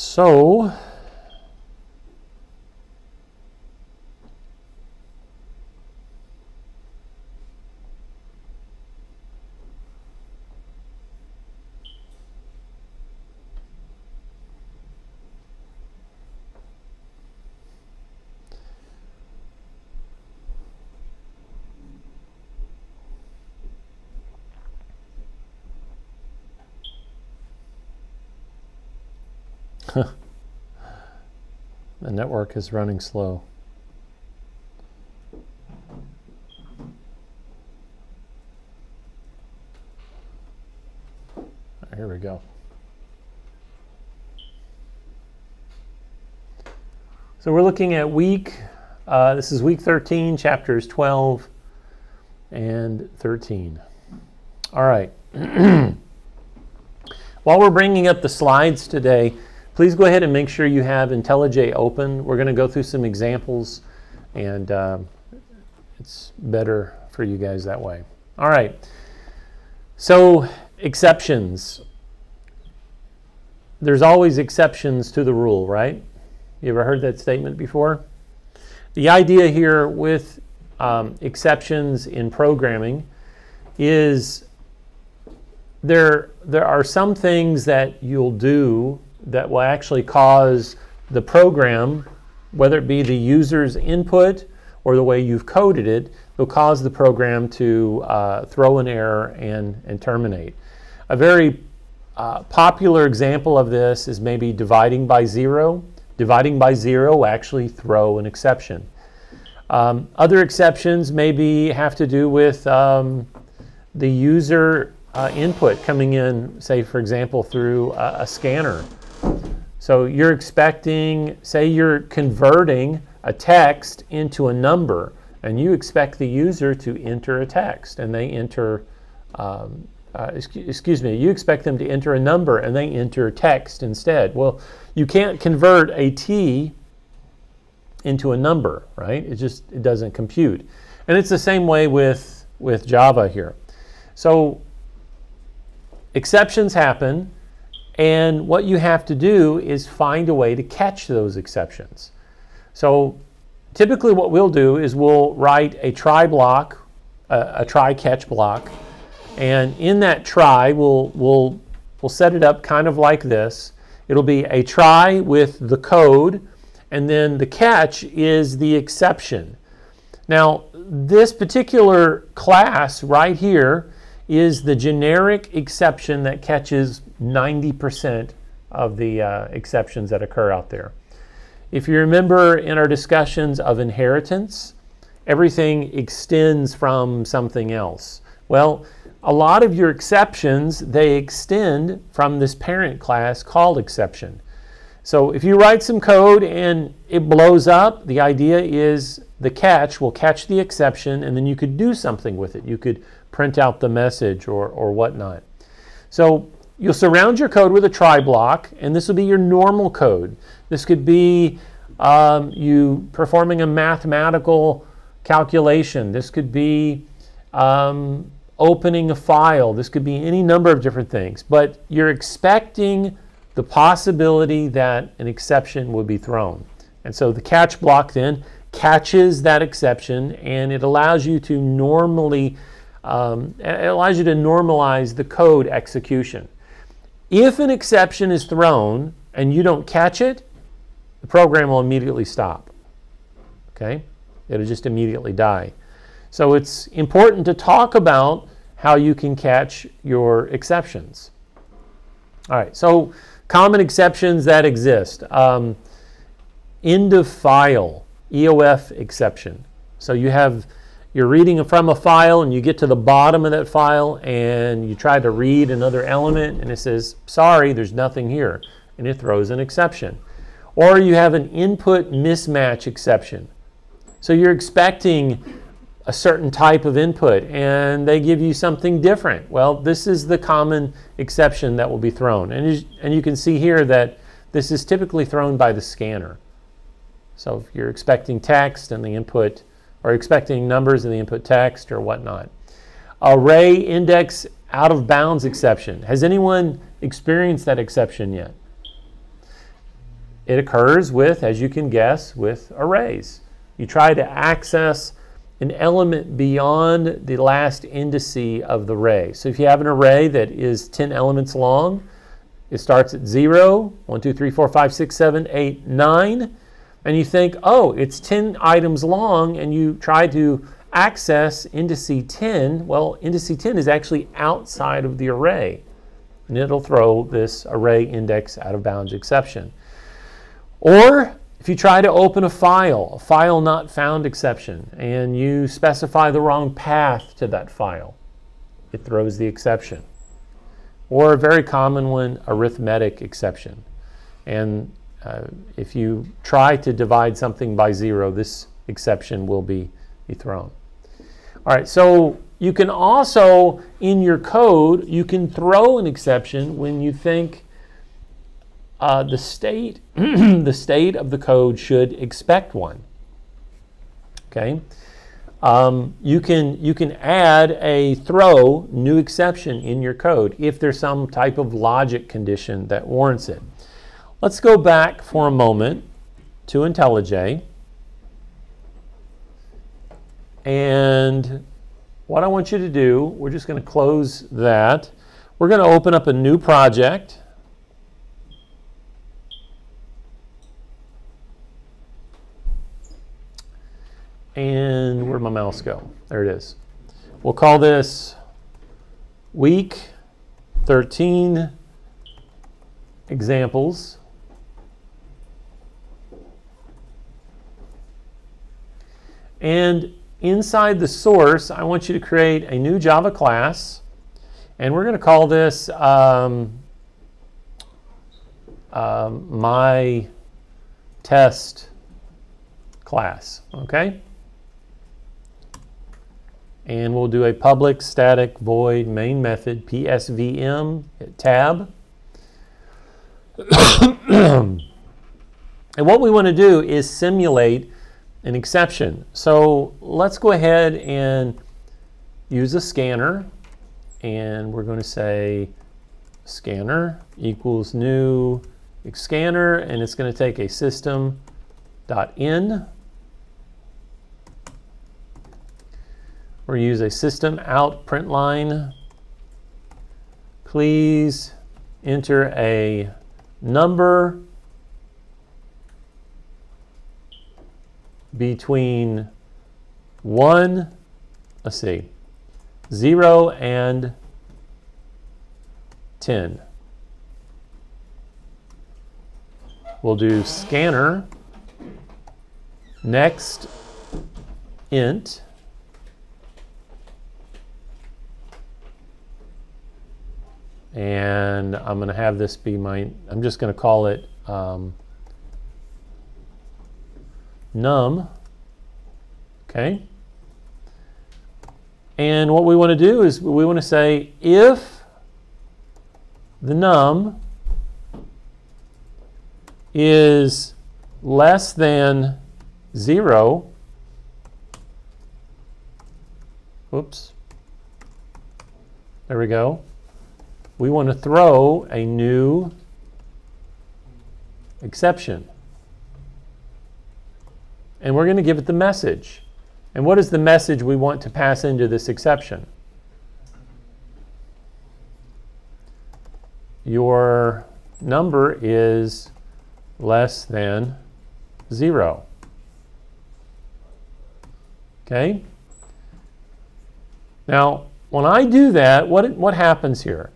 So, the network is running slow. Here we go. So we're looking at week, uh, this is week 13, chapters 12 and 13. All right. While we're bringing up the slides today, please go ahead and make sure you have IntelliJ open. We're going to go through some examples, and uh, it's better for you guys that way. All right. So, exceptions. There's always exceptions to the rule, right? You ever heard that statement before? The idea here with um, exceptions in programming is there, there are some things that you'll do that will actually cause the program, whether it be the user's input or the way you've coded it, will cause the program to uh, throw an error and, and terminate. A very uh, popular example of this is maybe dividing by zero. Dividing by zero actually throw an exception. Um, other exceptions maybe have to do with um, the user uh, input coming in, say, for example, through a, a scanner so you're expecting, say you're converting a text into a number, and you expect the user to enter a text, and they enter, um, uh, excuse me, you expect them to enter a number, and they enter text instead. Well, you can't convert a T into a number, right? It just it doesn't compute. And it's the same way with, with Java here. So exceptions happen and what you have to do is find a way to catch those exceptions. So typically what we'll do is we'll write a try block, a, a try catch block, and in that try we'll, we'll, we'll set it up kind of like this. It'll be a try with the code, and then the catch is the exception. Now, this particular class right here is the generic exception that catches 90% of the uh, exceptions that occur out there. If you remember in our discussions of inheritance, everything extends from something else. Well, a lot of your exceptions, they extend from this parent class called exception. So if you write some code and it blows up, the idea is the catch will catch the exception and then you could do something with it. You could print out the message or, or whatnot. So You'll surround your code with a try block, and this will be your normal code. This could be um, you performing a mathematical calculation. This could be um, opening a file. This could be any number of different things. But you're expecting the possibility that an exception would be thrown. And so the catch block then catches that exception and it allows you to normally, um, it allows you to normalize the code execution. If an exception is thrown and you don't catch it, the program will immediately stop. Okay? It'll just immediately die. So it's important to talk about how you can catch your exceptions. All right, so common exceptions that exist. Um, end of file, EOF exception. So you have you're reading from a file and you get to the bottom of that file and you try to read another element and it says, sorry, there's nothing here. And it throws an exception. Or you have an input mismatch exception. So you're expecting a certain type of input and they give you something different. Well, this is the common exception that will be thrown. And you, and you can see here that this is typically thrown by the scanner. So if you're expecting text and the input or expecting numbers in the input text or whatnot. Array index out of bounds exception. Has anyone experienced that exception yet? it occurs with, as you can guess, with arrays. You try to access an element beyond the last indice of the array. So if you have an array that is 10 elements long, it starts at 0, 1, 2, 3, 4, 5, 6, 7, 8, 9, and you think, oh, it's 10 items long, and you try to access indice 10. Well, indice 10 is actually outside of the array, and it'll throw this array index out of bounds exception. Or if you try to open a file, a file not found exception, and you specify the wrong path to that file, it throws the exception. Or a very common one, arithmetic exception. And uh, if you try to divide something by zero, this exception will be, thrown. All right, so you can also, in your code, you can throw an exception when you think uh, the state the state of the code should expect one. Okay, um, you can you can add a throw new exception in your code if there's some type of logic condition that warrants it. Let's go back for a moment to IntelliJ. And what I want you to do, we're just going to close that. We're going to open up a new project. And where'd my mouse go? There it is. We'll call this week 13 examples. And inside the source, I want you to create a new Java class. And we're going to call this um, um, my test class. Okay? and we'll do a public static void main method PSVM tab. and what we want to do is simulate an exception. So let's go ahead and use a scanner and we're going to say scanner equals new scanner and it's going to take a system dot in or use a system out print line. Please enter a number between 1, let's see, 0 and 10. We'll do scanner, next int, and I'm going to have this be my, I'm just going to call it um, num, okay? And what we want to do is we want to say if the num is less than 0, whoops, there we go, we want to throw a new exception. And we're going to give it the message. And what is the message we want to pass into this exception? Your number is less than 0. Okay? Now, when I do that, what, what happens here?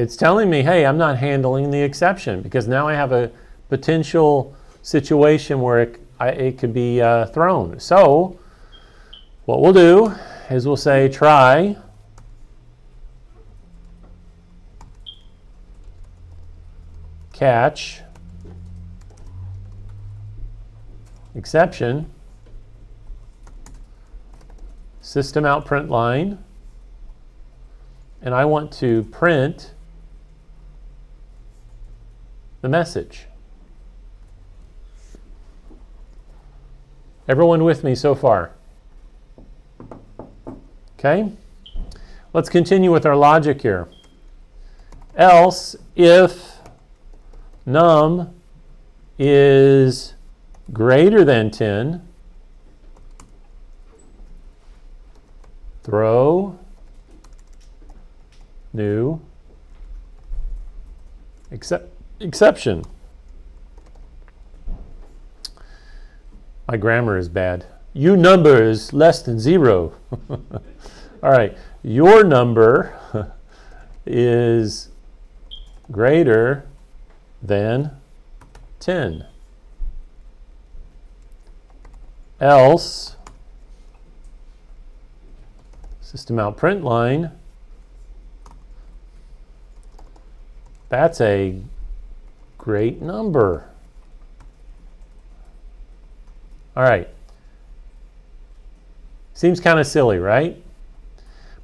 It's telling me, hey, I'm not handling the exception because now I have a potential situation where it, I, it could be uh, thrown. So what we'll do is we'll say try catch exception system out print line and I want to print the message. Everyone with me so far? Okay? Let's continue with our logic here. else if num is greater than 10, throw new except, exception. My grammar is bad. You number is less than zero. All right, your number is greater than 10. Else, system out print line, that's a great number. All right. Seems kind of silly, right?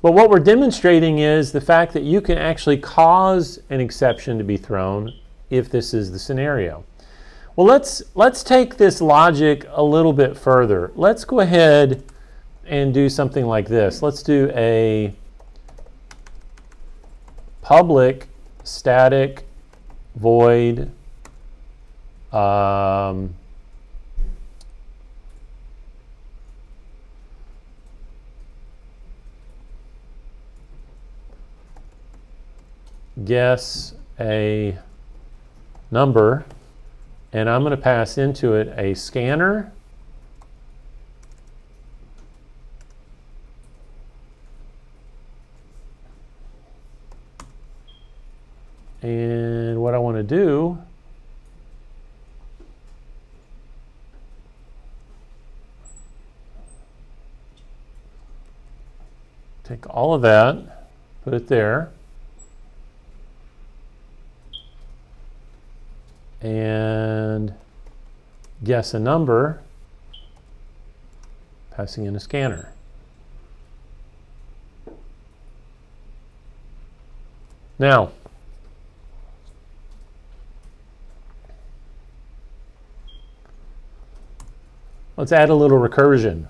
But what we're demonstrating is the fact that you can actually cause an exception to be thrown if this is the scenario. Well, let's, let's take this logic a little bit further. Let's go ahead and do something like this. Let's do a public static void um, guess a number and I'm going to pass into it a scanner and what I want to do take all of that put it there and guess a number, passing in a scanner. Now, let's add a little recursion.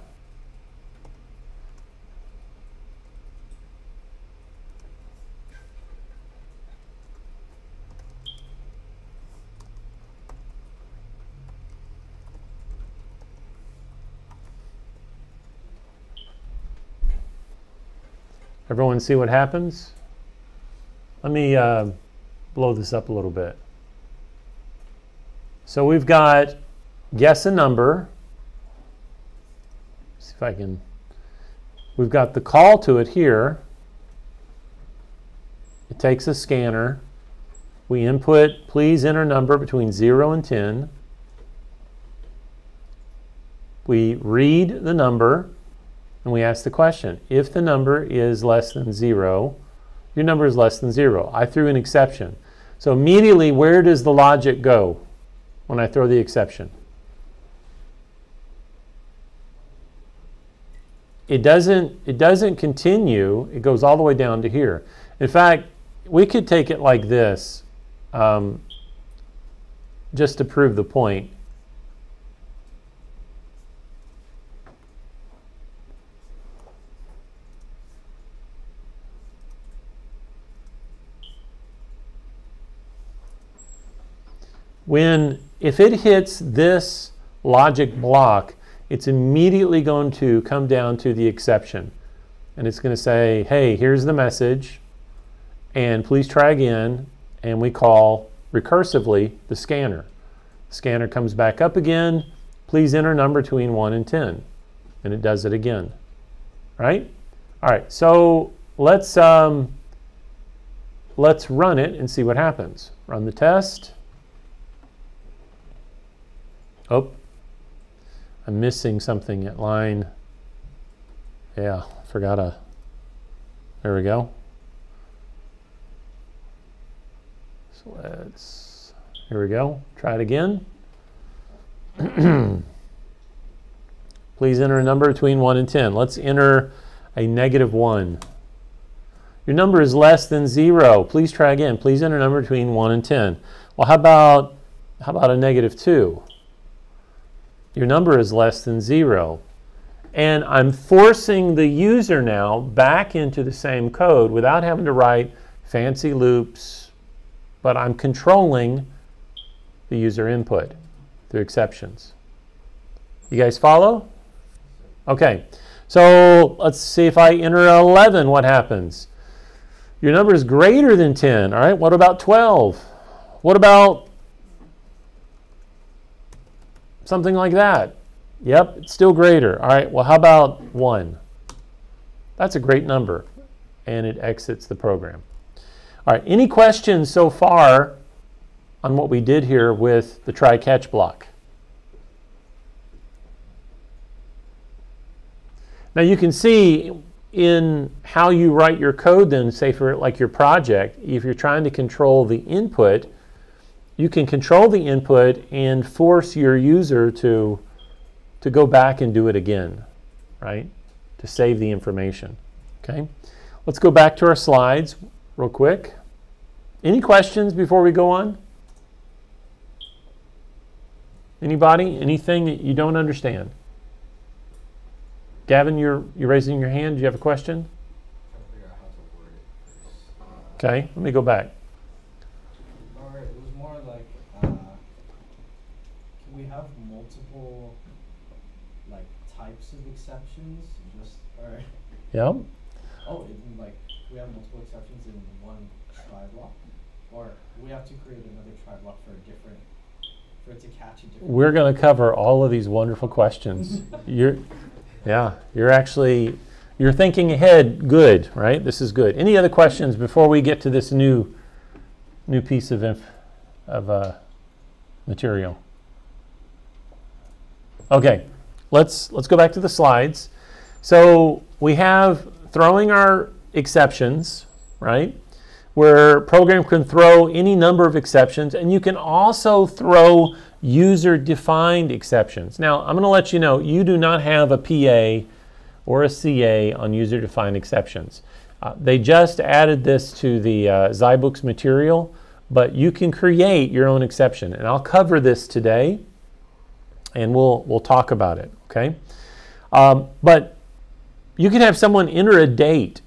Everyone see what happens? Let me uh, blow this up a little bit. So we've got guess a number. see if I can. We've got the call to it here. It takes a scanner. We input, please enter number between 0 and 10. We read the number and we ask the question, if the number is less than zero, your number is less than zero. I threw an exception. So immediately, where does the logic go when I throw the exception? It doesn't, it doesn't continue. It goes all the way down to here. In fact, we could take it like this, um, just to prove the point. When if it hits this logic block, it's immediately going to come down to the exception. And it's going to say, hey, here's the message, and please try again. And we call recursively the scanner. The scanner comes back up again. Please enter number between 1 and 10. And it does it again. Right? All right, so let's, um, let's run it and see what happens. Run the test. Oh, I'm missing something at line. Yeah, forgot a. There we go. So let's. Here we go. Try it again. Please enter a number between 1 and 10. Let's enter a negative 1. Your number is less than 0. Please try again. Please enter a number between 1 and 10. Well, how about, how about a negative 2? Your number is less than zero. And I'm forcing the user now back into the same code without having to write fancy loops, but I'm controlling the user input through exceptions. You guys follow? Okay, so let's see if I enter 11, what happens? Your number is greater than 10, all right? What about 12? What about something like that? Yep, it's still greater. All right, well, how about 1? That's a great number, and it exits the program. All right, any questions so far on what we did here with the try-catch block? Now you can see in how you write your code then, say for like your project, if you're trying to control the input, you can control the input and force your user to, to go back and do it again, right? To save the information, okay? Let's go back to our slides real quick. Any questions before we go on? Anybody? Anything that you don't understand? Gavin, you're, you're raising your hand. Do you have a question? Okay, let me go back. All right, it was more like, uh, can we have multiple, like, types of exceptions? Just, or, Yeah. oh, it, like, we have multiple exceptions in one try block? Or we have to create another try block for a different, for it to catch a different? We're going to cover all of these wonderful questions. you're, yeah, you're actually you're thinking ahead. Good, right? This is good. Any other questions before we get to this new new piece of inf- of uh, material? Okay, let's let's go back to the slides. So we have throwing our exceptions, right? Where program can throw any number of exceptions, and you can also throw user-defined exceptions. Now, I'm going to let you know, you do not have a PA or a CA on user-defined exceptions. Uh, they just added this to the uh, Zybooks material, but you can create your own exception. And I'll cover this today, and we'll, we'll talk about it, okay? Um, but you could have someone enter a date,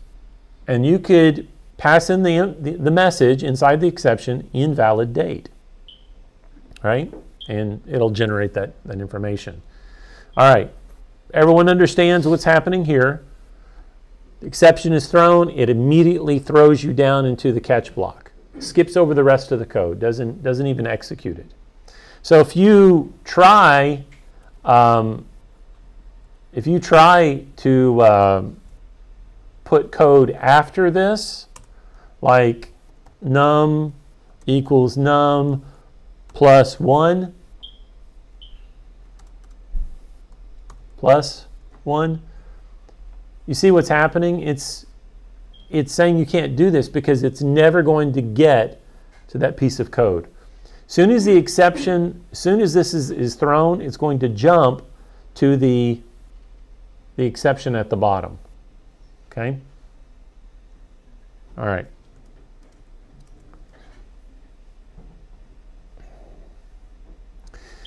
and you could pass in the, the, the message inside the exception, invalid date, right? and it'll generate that, that information. All right, everyone understands what's happening here. exception is thrown, it immediately throws you down into the catch block. Skips over the rest of the code, doesn't, doesn't even execute it. So if you try, um, if you try to uh, put code after this, like num equals num plus 1, plus 1. You see what's happening? It's, it's saying you can't do this because it's never going to get to that piece of code. As soon as the exception, as soon as this is, is thrown, it's going to jump to the, the exception at the bottom. Okay? All right.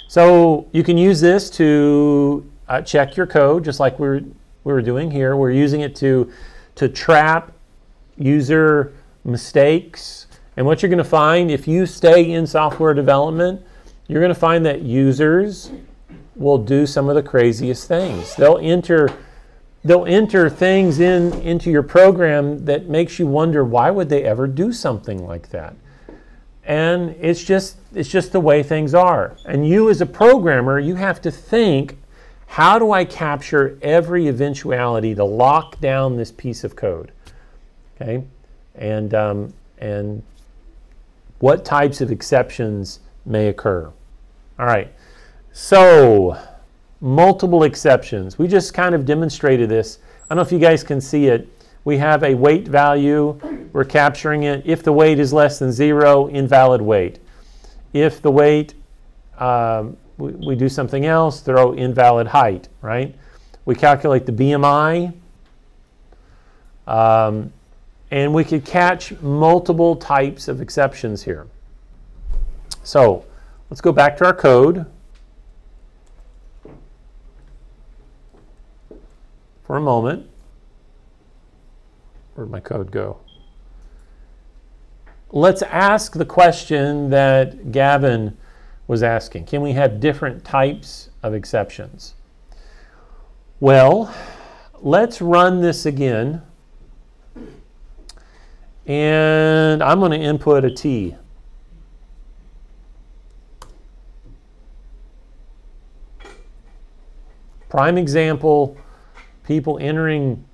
So you can use this to uh, check your code, just like we are we were doing here. We're using it to, to trap user mistakes. And what you're going to find if you stay in software development, you're going to find that users will do some of the craziest things. They'll enter they'll enter things in into your program that makes you wonder why would they ever do something like that? And it's just it's just the way things are. And you as a programmer, you have to think how do I capture every eventuality to lock down this piece of code? Okay, and um, and what types of exceptions may occur? All right, so multiple exceptions. We just kind of demonstrated this. I don't know if you guys can see it. We have a weight value. We're capturing it. If the weight is less than zero, invalid weight. If the weight um, we, we do something else, throw invalid height, right? We calculate the BMI, um, and we could catch multiple types of exceptions here. So let's go back to our code for a moment. Where'd my code go? let's ask the question that Gavin was asking. Can we have different types of exceptions? Well, let's run this again. And I'm going to input a T. Prime example, people entering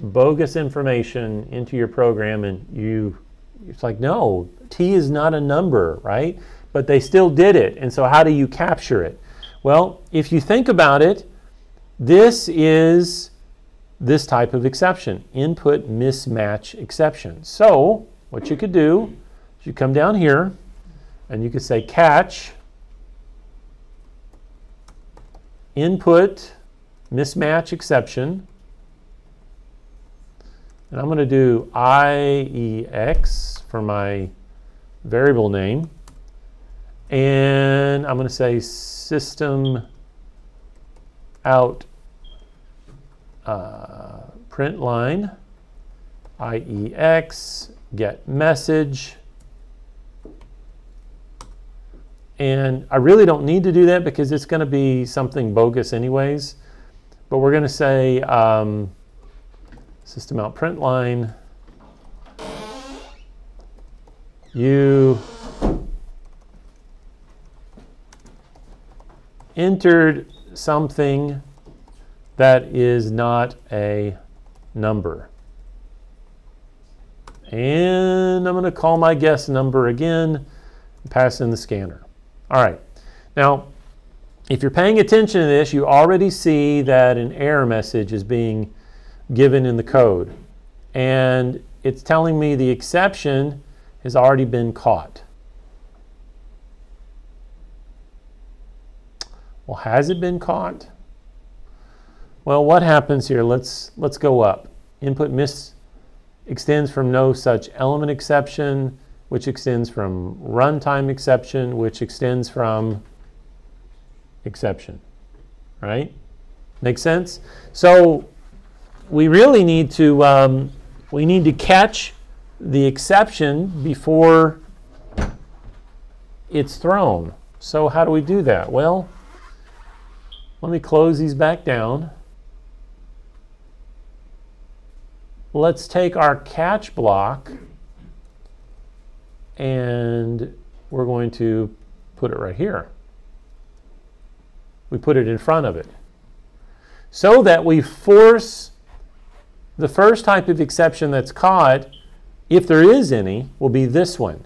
bogus information into your program and you it's like no t is not a number right? But they still did it. And so how do you capture it? Well if you think about it this is this type of exception input mismatch exception. So what you could do is you come down here and you could say catch input mismatch exception and I'm going to do IEX for my variable name. And I'm going to say system out uh, print line IEX get message. And I really don't need to do that because it's going to be something bogus anyways. But we're going to say um, system out print line, you entered something that is not a number. And I'm going to call my guess number again, pass in the scanner. All right. Now, if you're paying attention to this, you already see that an error message is being given in the code. And it's telling me the exception has already been caught. Well, has it been caught? Well, what happens here? Let's, let's go up. Input miss extends from no such element exception, which extends from runtime exception, which extends from exception, right? Make sense? So we really need to um, we need to catch the exception before it's thrown. So how do we do that? Well, let me close these back down. Let's take our catch block and we're going to put it right here. We put it in front of it. So that we force the first type of exception that's caught, if there is any, will be this one.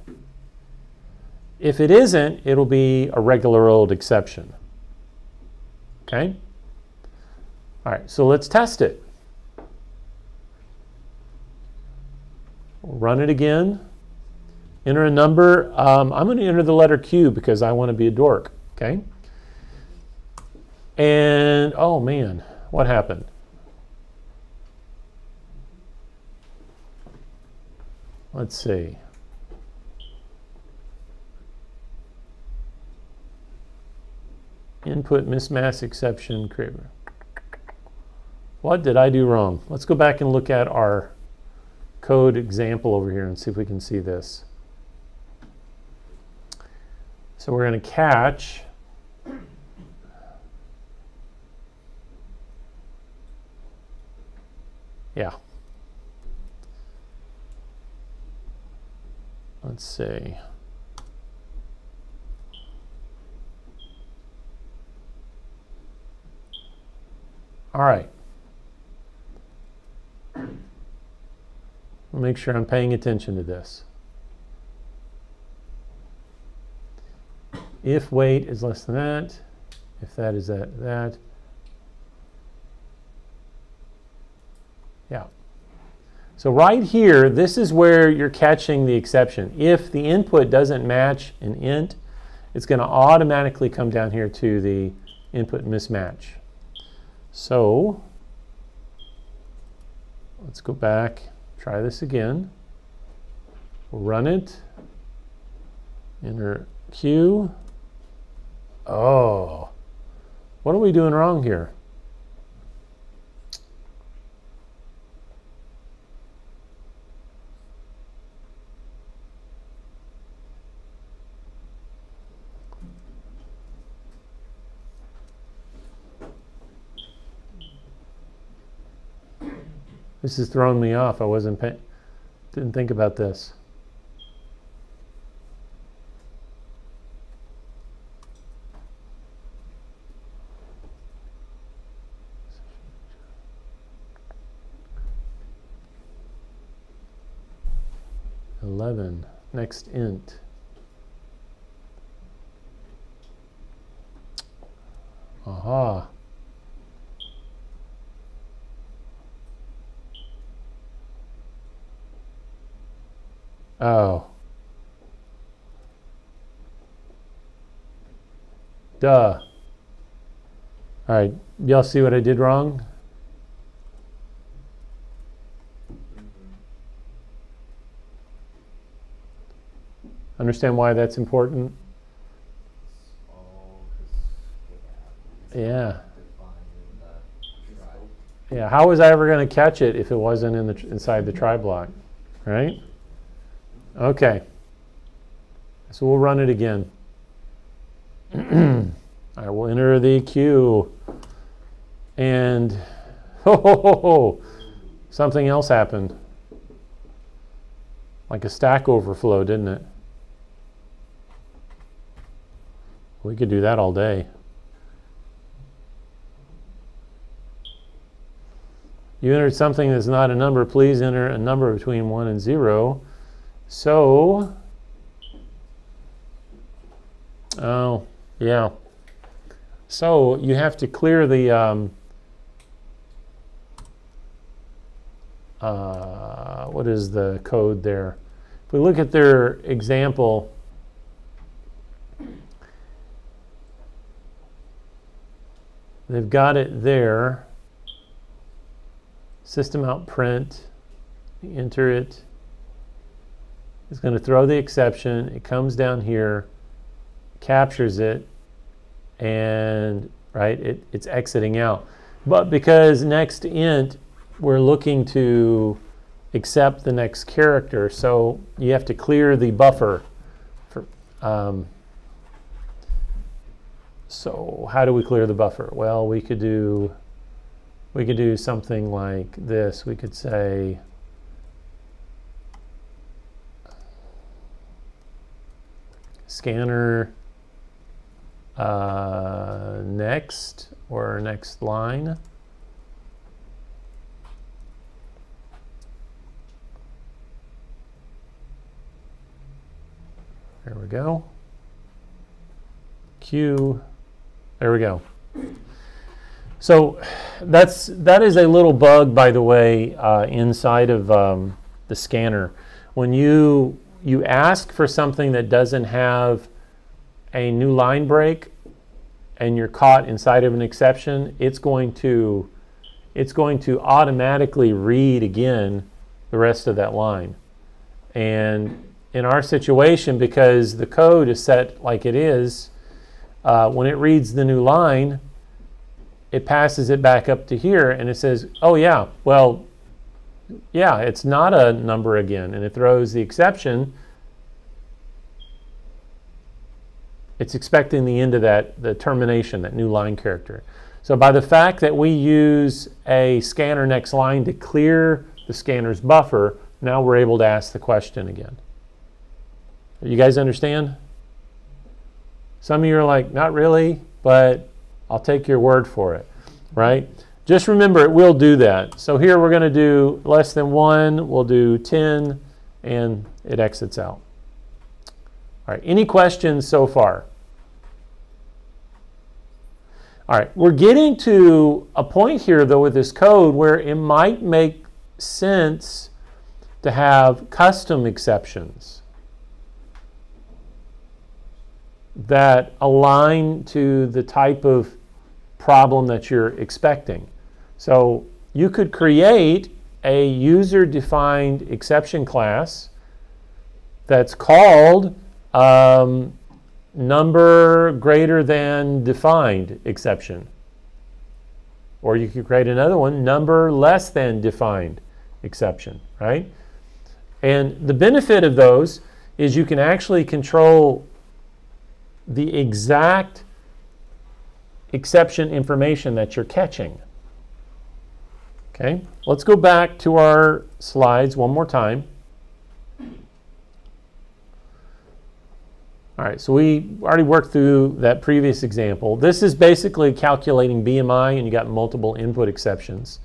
If it isn't, it'll be a regular old exception. Okay? All right, so let's test it. run it again. Enter a number. Um, I'm going to enter the letter Q because I want to be a dork. Okay? And, oh man, what happened? Let's see. Input mismatch exception creator. What did I do wrong? Let's go back and look at our code example over here and see if we can see this. So we're going to catch yeah. Let's see. All right. Make sure I'm paying attention to this. If weight is less than that, if that is that, that. Yeah. So right here, this is where you're catching the exception. If the input doesn't match an int, it's going to automatically come down here to the input mismatch. So let's go back, try this again. run it, enter Q. Oh, what are we doing wrong here? This is throwing me off. I wasn't pay- didn't think about this. Eleven. Next int. Aha. Oh. Duh. All right, y'all see what I did wrong? Understand why that's important? Yeah. Yeah, how was I ever going to catch it if it wasn't in the inside the try block, right? Okay. So we'll run it again. I will enter the queue, and ho ho ho ho, something else happened. Like a stack overflow, didn't it? We could do that all day. You entered something that's not a number. Please enter a number between 1 and 0. So, oh, yeah. So you have to clear the, um, uh, what is the code there? If we look at their example, they've got it there system out print, enter it. It's going to throw the exception. It comes down here, captures it, and right, it, it's exiting out. But because next int, we're looking to accept the next character, so you have to clear the buffer. For, um, so how do we clear the buffer? Well, we could do we could do something like this. We could say, scanner uh, next or next line. There we go. Q. There we go. So that's that is a little bug, by the way, uh, inside of um, the scanner. When you you ask for something that doesn't have a new line break, and you're caught inside of an exception, it's going to it's going to automatically read again the rest of that line. And in our situation, because the code is set like it is, uh, when it reads the new line, it passes it back up to here and it says, oh yeah, well, yeah, it's not a number again. And it throws the exception. It's expecting the end of that, the termination, that new line character. So by the fact that we use a scanner next line to clear the scanner's buffer, now we're able to ask the question again. You guys understand? Some of you are like, not really, but I'll take your word for it, right? Just remember it will do that. So here we're going to do less than 1, we'll do 10, and it exits out. All right, any questions so far? All right, we're getting to a point here, though, with this code where it might make sense to have custom exceptions that align to the type of problem that you're expecting. So you could create a user-defined exception class that's called um, number greater than defined exception. Or you could create another one, number less than defined exception, right? And the benefit of those is you can actually control the exact exception information that you're catching. Okay, let's go back to our slides one more time. All right, so we already worked through that previous example. This is basically calculating BMI and you got multiple input exceptions.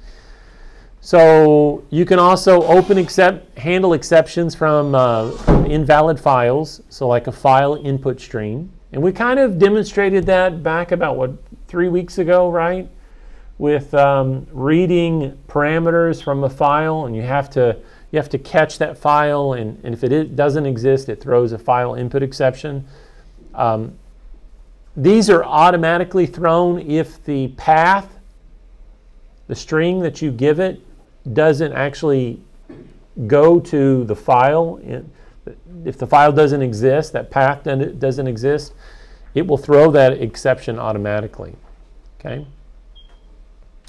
So you can also open accept, handle exceptions from, uh, from invalid files, so like a file input stream. And we kind of demonstrated that back about, what, three weeks ago, right? With um, reading parameters from a file, and you have to, you have to catch that file, and, and if it doesn't exist, it throws a file input exception. Um, these are automatically thrown if the path, the string that you give it, doesn't actually go to the file. If the file doesn't exist, that path doesn't exist, it will throw that exception automatically. Okay.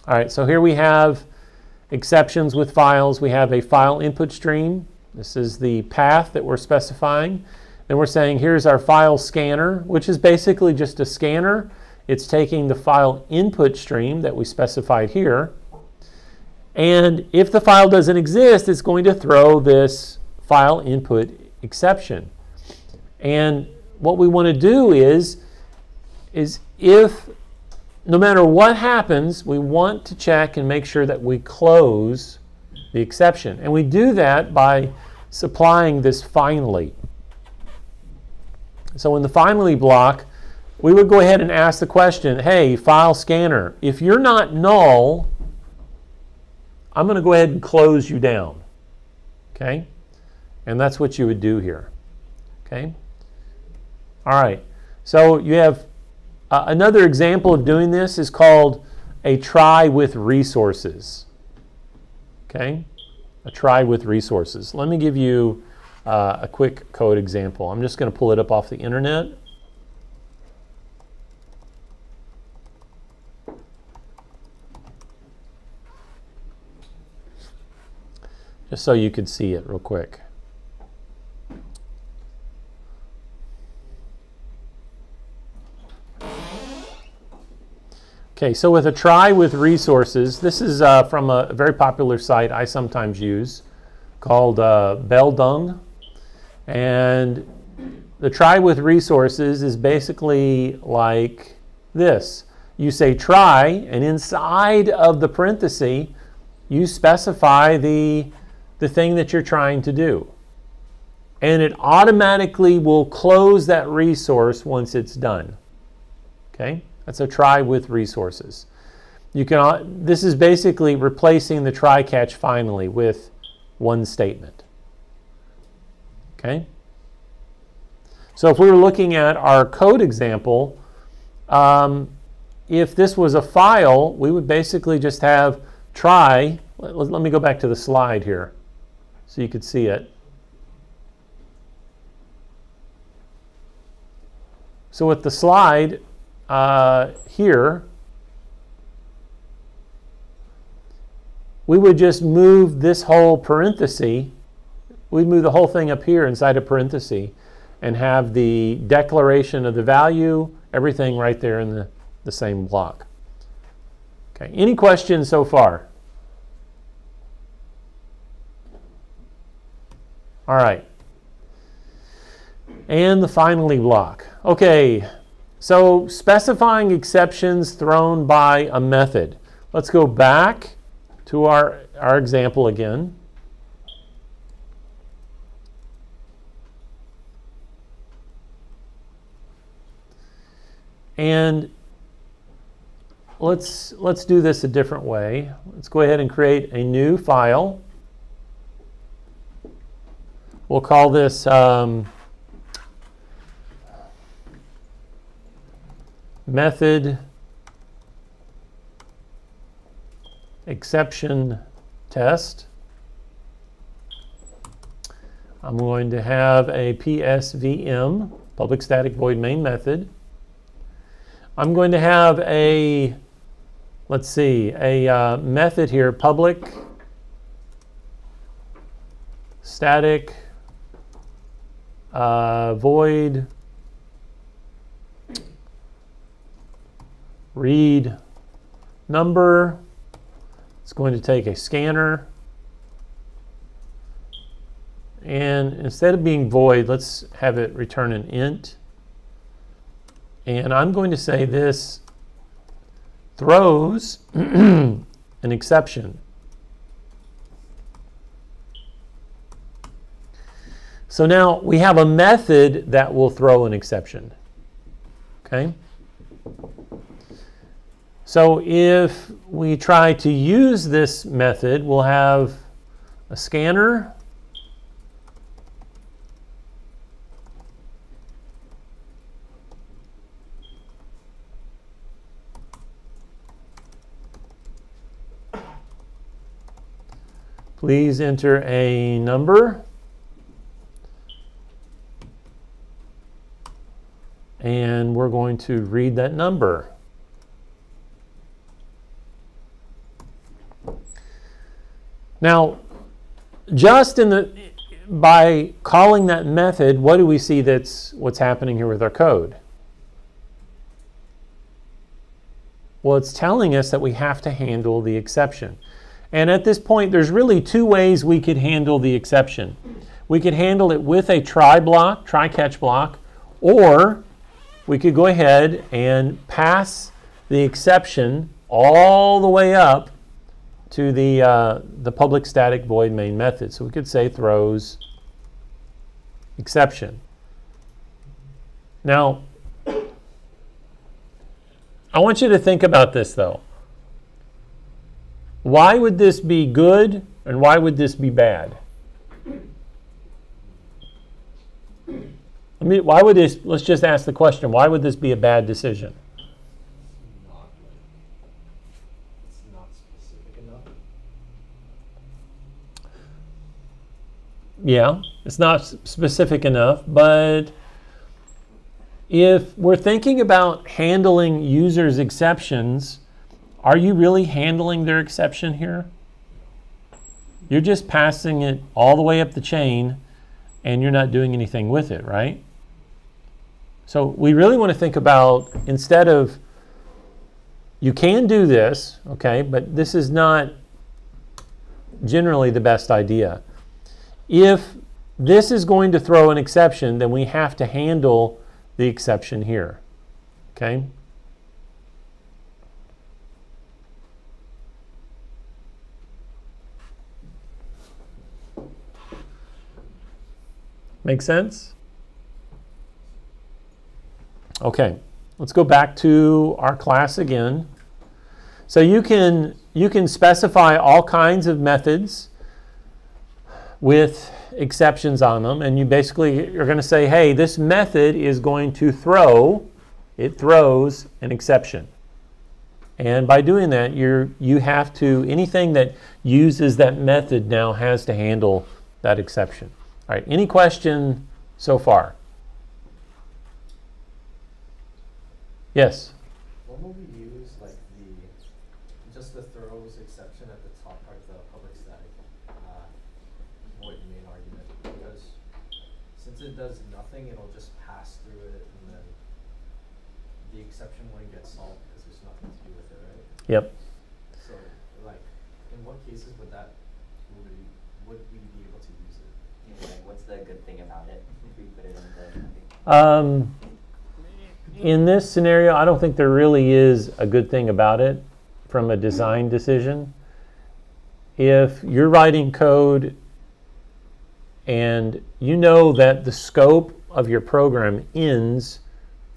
All right, so here we have exceptions with files. We have a file input stream. This is the path that we're specifying. Then we're saying here's our file scanner, which is basically just a scanner. It's taking the file input stream that we specified here and if the file doesn't exist, it's going to throw this file input exception. And what we want to do is, is if no matter what happens, we want to check and make sure that we close the exception. And we do that by supplying this finally. So in the finally block, we would go ahead and ask the question, hey, file scanner, if you're not null, I'm going to go ahead and close you down. Okay? And that's what you would do here. Okay? All right. So you have uh, another example of doing this is called a try with resources. Okay? A try with resources. Let me give you uh, a quick code example. I'm just going to pull it up off the internet. just so you could see it real quick. Okay, so with a try with resources, this is uh, from a very popular site I sometimes use called uh, Baeldung. And the try with resources is basically like this. You say try, and inside of the parenthesis, you specify the the thing that you're trying to do. And it automatically will close that resource once it's done. Okay? That's a try with resources. You can, this is basically replacing the try catch finally with one statement. Okay? So if we were looking at our code example, um, if this was a file, we would basically just have try. Let, let me go back to the slide here so you could see it. So with the slide uh, here, we would just move this whole parenthesis, we'd move the whole thing up here inside a parenthesis and have the declaration of the value, everything right there in the, the same block. Okay, any questions so far? All right. And the finally block. Okay, so specifying exceptions thrown by a method. Let's go back to our, our example again. And let's, let's do this a different way. Let's go ahead and create a new file. We'll call this um, method exception test. I'm going to have a PSVM, public static void main method. I'm going to have a, let's see, a uh, method here, public static uh, void read number. It's going to take a scanner. And instead of being void, let's have it return an int. And I'm going to say this throws an exception. So now we have a method that will throw an exception. Okay? So if we try to use this method, we'll have a scanner. Please enter a number. And we're going to read that number. Now, just in the by calling that method, what do we see that's what's happening here with our code? Well, it's telling us that we have to handle the exception. And at this point, there's really two ways we could handle the exception. We could handle it with a try block, try catch block, or we could go ahead and pass the exception all the way up to the, uh, the public static void main method. So we could say throws exception. Now, I want you to think about this though. Why would this be good and why would this be bad? I mean, why would this, let's just ask the question, why would this be a bad decision? Not like, it's not specific enough. Yeah, it's not specific enough, but if we're thinking about handling users' exceptions, are you really handling their exception here? You're just passing it all the way up the chain and you're not doing anything with it, right? So we really want to think about instead of you can do this, okay, but this is not generally the best idea. If this is going to throw an exception, then we have to handle the exception here. Okay? Make sense? Okay, let's go back to our class again. So you can you can specify all kinds of methods with exceptions on them and you basically you're going to say hey this method is going to throw it throws an exception. And by doing that you're you have to anything that uses that method now has to handle that exception. All right any question so far? Yes When will we use like the, just the throws exception at the top part of the public static, uh, void main argument? Because since it does nothing, it'll just pass through it and then the exception wouldn't get solved because there's nothing to do with it, right? Yep So, like, in what cases would that, would we, would we be able to use it? You know, like, what's the good thing about it if we put it in the? Um, in this scenario, I don't think there really is a good thing about it from a design decision. If you're writing code and you know that the scope of your program ends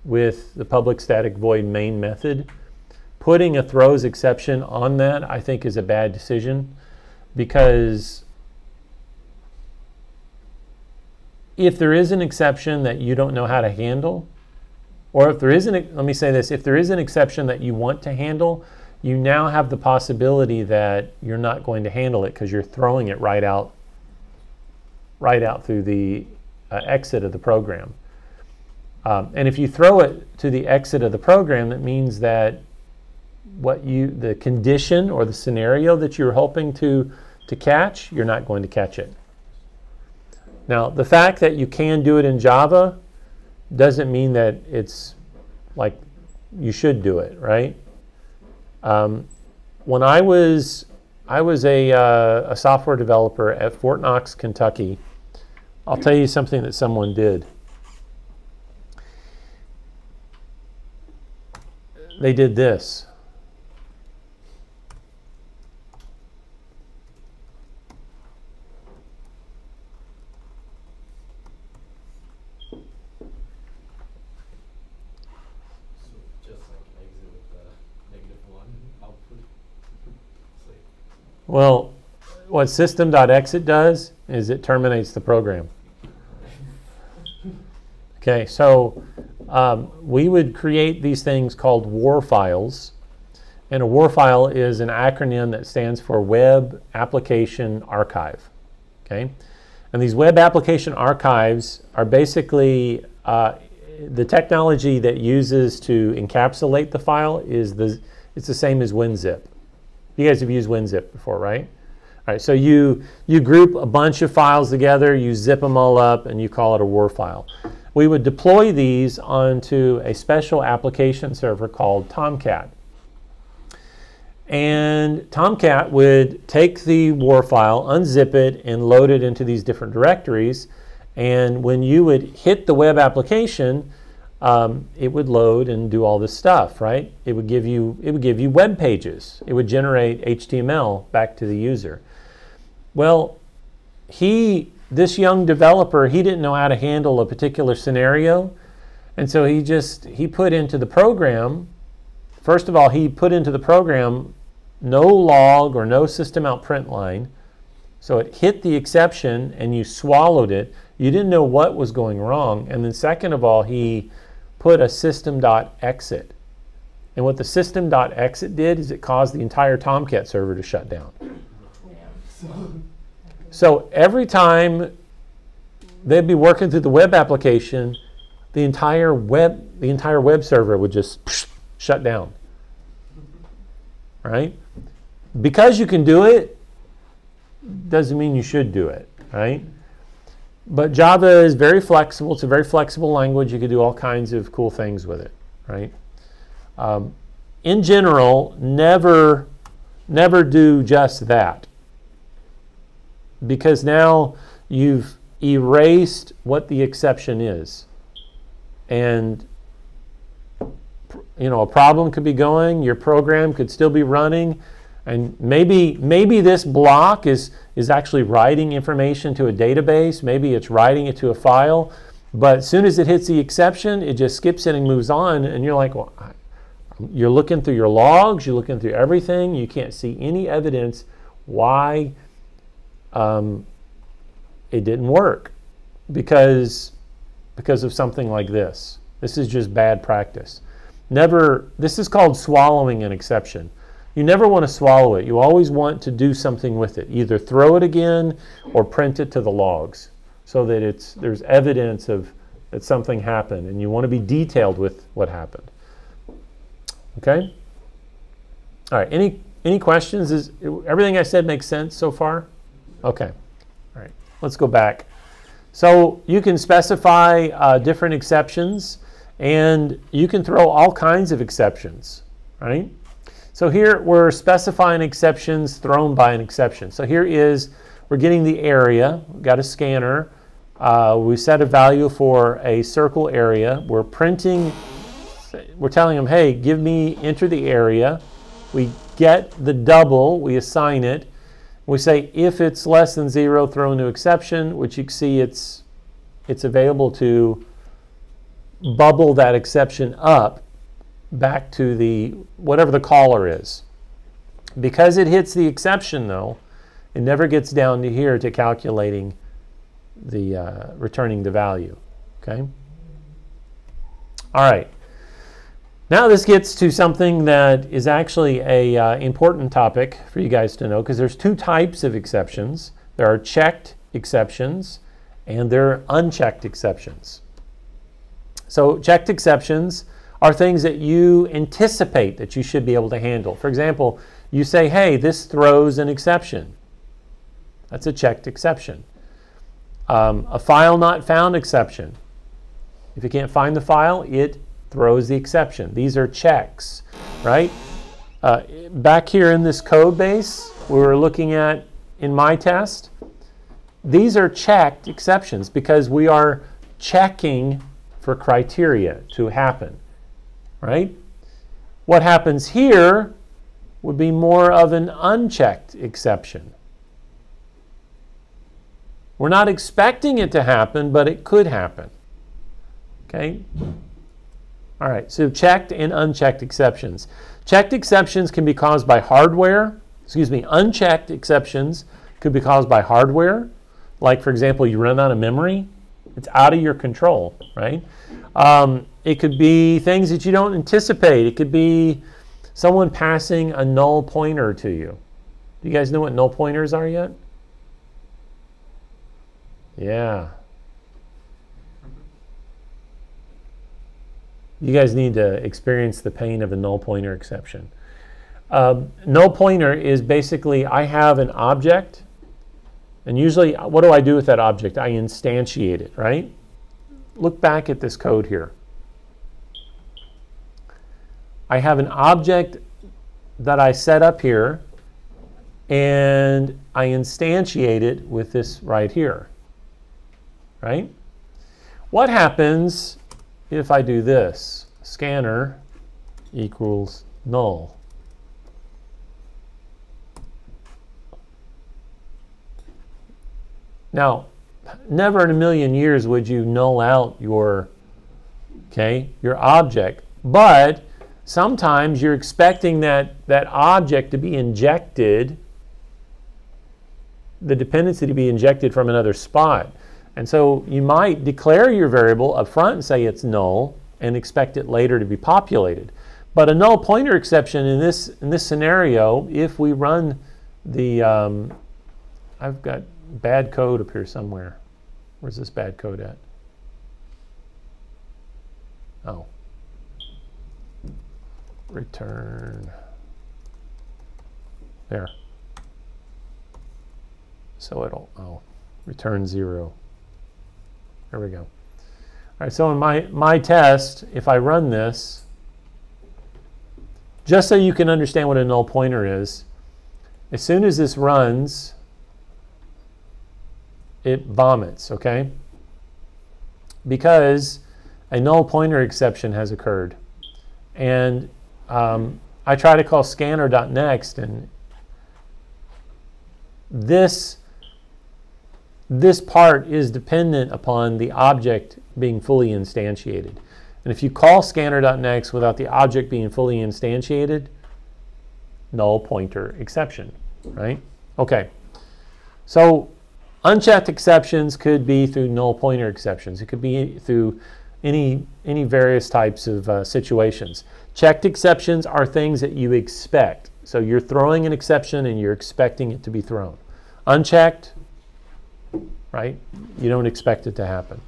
with the public static void main method, putting a throws exception on that, I think, is a bad decision because if there is an exception that you don't know how to handle, or if there is an, let me say this, if there is an exception that you want to handle, you now have the possibility that you're not going to handle it because you're throwing it right out, right out through the uh, exit of the program. Um, and if you throw it to the exit of the program, that means that what you, the condition or the scenario that you're hoping to, to catch, you're not going to catch it. Now, the fact that you can do it in Java doesn't mean that it's like you should do it, right? Um, when I was I was a, uh, a software developer at Fort Knox, Kentucky. I'll tell you something that someone did. They did this. So just like exit with the negative one output. It's like, Well, what system.exit does is it terminates the program. Okay, so um, we would create these things called WAR files. And a WAR file is an acronym that stands for Web Application Archive. Okay, and these web application archives are basically uh, the technology that uses to encapsulate the file is the it's the same as WinZip. You guys have used WinZip before, right? All right, so you you group a bunch of files together, you zip them all up, and you call it a WAR file. We would deploy these onto a special application server called Tomcat. And Tomcat would take the WAR file, unzip it, and load it into these different directories. And when you would hit the web application, um, it would load and do all this stuff, right? It would give you it would give you web pages. It would generate HTML back to the user. Well, he this young developer he didn't know how to handle a particular scenario, and so he just he put into the program. First of all, he put into the program no log or no system out print line. So it hit the exception and you swallowed it. You didn't know what was going wrong. And then second of all, he put a system.exit. And what the system.exit did is it caused the entire Tomcat server to shut down. So every time they'd be working through the web application, the entire web the entire web server would just shut down. Right? Because you can do it doesn't mean you should do it, right? But Java is very flexible. It's a very flexible language. You can do all kinds of cool things with it, right? Um, in general, never, never do just that, because now you've erased what the exception is, and you know a problem could be going. Your program could still be running, and maybe maybe this block is is actually writing information to a database. Maybe it's writing it to a file. But as soon as it hits the exception, it just skips it and moves on. And you're like, well, you're looking through your logs, you're looking through everything. You can't see any evidence why um, it didn't work because because of something like this. This is just bad practice. Never. This is called swallowing an exception. You never want to swallow it. You always want to do something with it. Either throw it again or print it to the logs so that it's there's evidence of that something happened and you want to be detailed with what happened. Okay? All right. Any any questions? Is everything I said makes sense so far? Okay. All right. Let's go back. So you can specify uh, different exceptions and you can throw all kinds of exceptions, right? So here we're specifying exceptions thrown by an exception. So here is, we're getting the area, we've got a scanner. Uh, we set a value for a circle area. We're printing, we're telling them, hey, give me, enter the area. We get the double, we assign it. We say if it's less than zero, throw a new exception, which you see it's, it's available to bubble that exception up back to the whatever the caller is. Because it hits the exception though, it never gets down to here to calculating the uh, returning the value. Okay. All right. Now this gets to something that is actually a uh, important topic for you guys to know because there's two types of exceptions. There are checked exceptions and there are unchecked exceptions. So checked exceptions are things that you anticipate that you should be able to handle. For example, you say, hey, this throws an exception. That's a checked exception. Um, a file not found exception. If you can't find the file, it throws the exception. These are checks, right? Uh, back here in this code base, we were looking at in my test, these are checked exceptions because we are checking for criteria to happen, right? What happens here would be more of an unchecked exception. We're not expecting it to happen, but it could happen. Okay? All right, so checked and unchecked exceptions. Checked exceptions can be caused by hardware. Excuse me, unchecked exceptions could be caused by hardware. Like, for example, you run out of memory. It's out of your control, right? Um, it could be things that you don't anticipate. It could be someone passing a null pointer to you. Do you guys know what null pointers are yet? Yeah. You guys need to experience the pain of a null pointer exception. Um, null pointer is basically I have an object, and usually what do I do with that object? I instantiate it, right? Look back at this code here. I have an object that I set up here, and I instantiate it with this right here right? What happens if I do this? Scanner equals null. Now, never in a million years would you null out your, okay, your object. But sometimes you're expecting that, that object to be injected, the dependency to be injected from another spot. And so you might declare your variable up front and say it's null and expect it later to be populated. But a null pointer exception in this, in this scenario, if we run the, um, I've got bad code up here somewhere. Where's this bad code at? Oh. Return. There. So it'll, oh, return zero. There we go. All right, so in my, my test, if I run this, just so you can understand what a null pointer is, as soon as this runs, it vomits, okay? Because a null pointer exception has occurred. And um, I try to call scanner.next, and this this part is dependent upon the object being fully instantiated. And if you call scanner.next without the object being fully instantiated, null pointer exception, right? Okay. So unchecked exceptions could be through null pointer exceptions. It could be through any, any various types of uh, situations. Checked exceptions are things that you expect. So you're throwing an exception and you're expecting it to be thrown. Unchecked, right? You don't expect it to happen.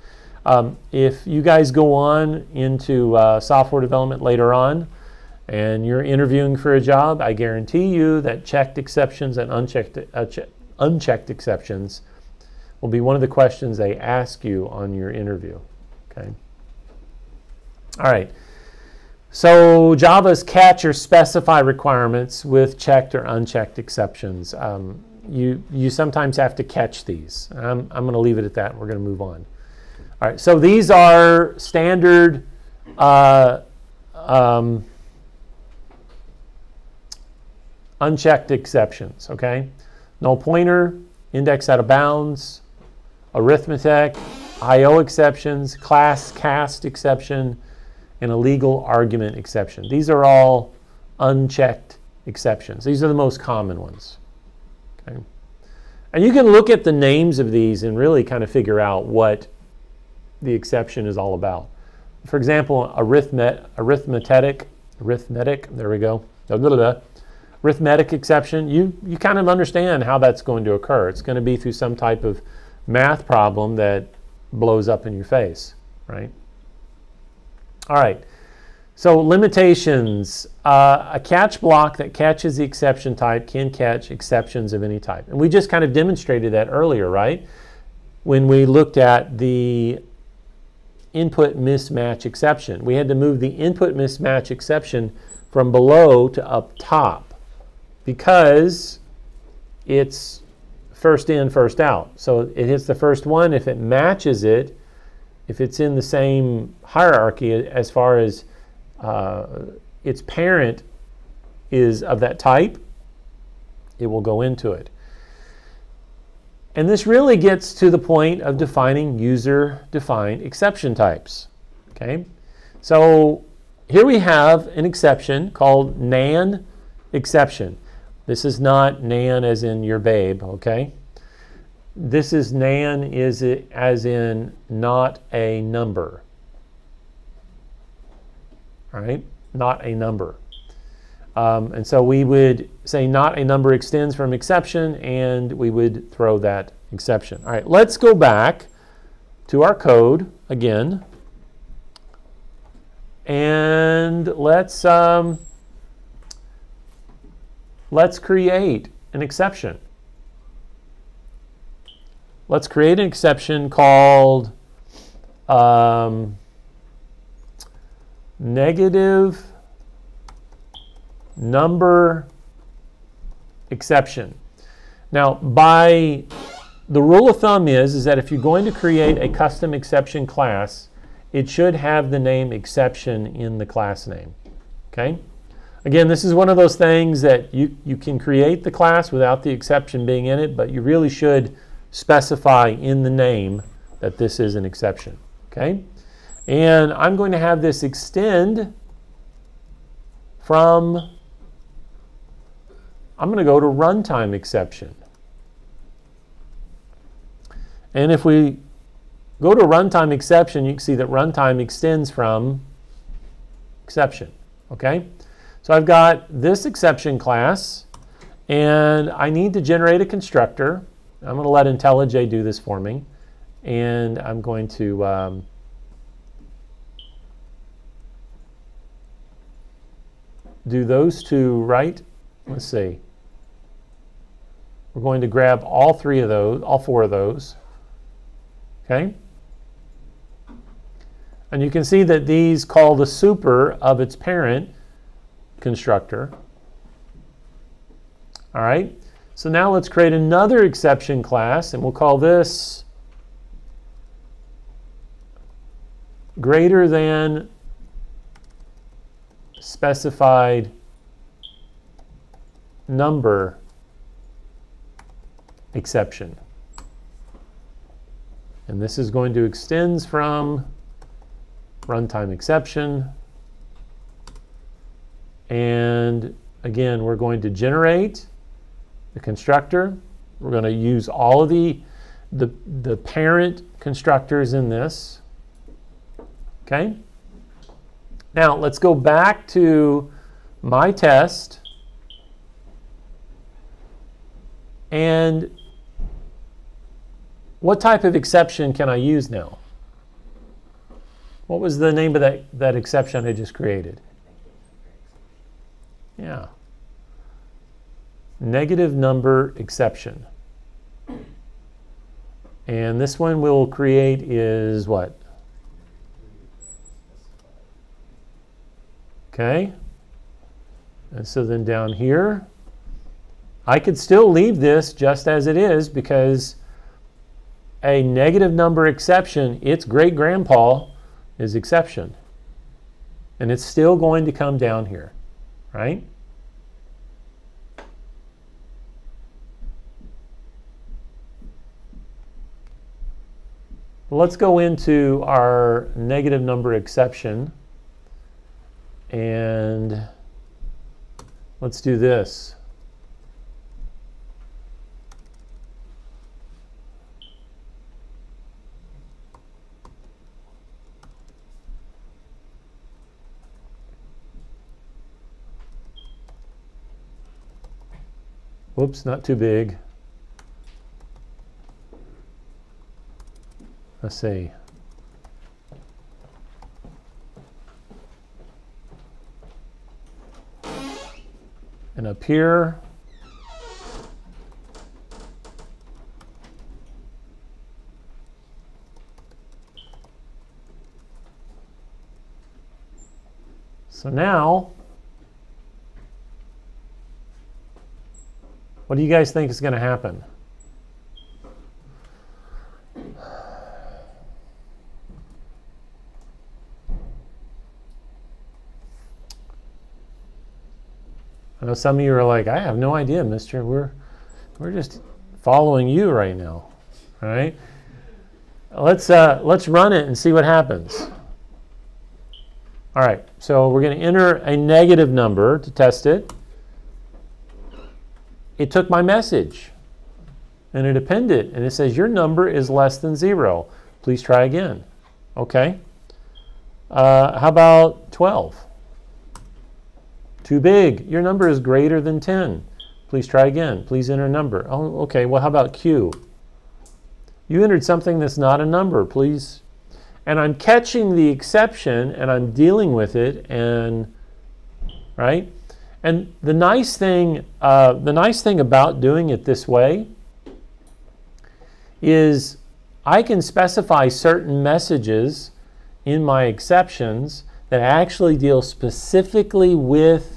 Um, if you guys go on into uh, software development later on and you're interviewing for a job, I guarantee you that checked exceptions and unchecked, uh, che unchecked exceptions will be one of the questions they ask you on your interview. Okay. All right. So Java's catch or specify requirements with checked or unchecked exceptions. Um, you, you sometimes have to catch these. I'm, I'm going to leave it at that. We're going to move on. All right, so these are standard uh, um, unchecked exceptions, okay? Null pointer, index out of bounds, arithmetic, IO exceptions, class cast exception, and a legal argument exception. These are all unchecked exceptions. These are the most common ones. Okay? And you can look at the names of these and really kind of figure out what the exception is all about. For example, arithmet, arithmetic, arithmetic, there we go, blah, blah, blah, arithmetic exception, you, you kind of understand how that's going to occur. It's going to be through some type of math problem that blows up in your face, right? All right. So limitations, uh, a catch block that catches the exception type can catch exceptions of any type. And we just kind of demonstrated that earlier, right? When we looked at the input mismatch exception. We had to move the input mismatch exception from below to up top because it's first in, first out. So it hits the first one. If it matches it, if it's in the same hierarchy as far as uh, its parent is of that type, it will go into it. And this really gets to the point of defining user-defined exception types. Okay, so here we have an exception called nan exception. This is not nan as in your babe, okay? This is nan is it as in not a number. All right? Not a number. Um, and so we would say not a number extends from exception, and we would throw that exception. All right, let's go back to our code again. And let's, um, let's create an exception. Let's create an exception called um, negative number exception. Now, by the rule of thumb is, is that if you're going to create a custom exception class, it should have the name exception in the class name. Okay? Again, this is one of those things that you, you can create the class without the exception being in it, but you really should specify in the name that this is an exception. Okay? And I'm going to have this extend from I'm going to go to runtime exception. And if we go to runtime exception, you can see that runtime extends from exception. Okay? So I've got this exception class, and I need to generate a constructor. I'm going to let IntelliJ do this for me. And I'm going to um, do those two right. Let's see. We're going to grab all three of those, all four of those. Okay? And you can see that these call the super of its parent constructor. All right? So now let's create another exception class, and we'll call this greater than specified number exception. And this is going to extends from runtime exception. And again, we're going to generate the constructor. We're going to use all of the, the, the parent constructors in this. Okay? Now, let's go back to my test. And what type of exception can I use now? What was the name of that, that exception I just created? Yeah. Negative number exception. And this one we'll create is what? Okay. And so then down here, I could still leave this just as it is because a negative number exception, its great grandpa is exception. And it's still going to come down here, right? Let's go into our negative number exception and let's do this. Whoops, not too big. Let's see. And up here, so now What do you guys think is going to happen? Know some of you are like, I have no idea, mister. We're, we're just following you right now. All right? Let's, uh, let's run it and see what happens. All right, so we're going to enter a negative number to test it. It took my message and it appended and it says your number is less than zero. Please try again. Okay. Uh, how about 12? Too big. Your number is greater than 10. Please try again. Please enter a number. Oh, okay. Well, how about Q? You entered something that's not a number. Please. And I'm catching the exception and I'm dealing with it and right? And the nice thing, uh, the nice thing about doing it this way is I can specify certain messages in my exceptions that actually deal specifically with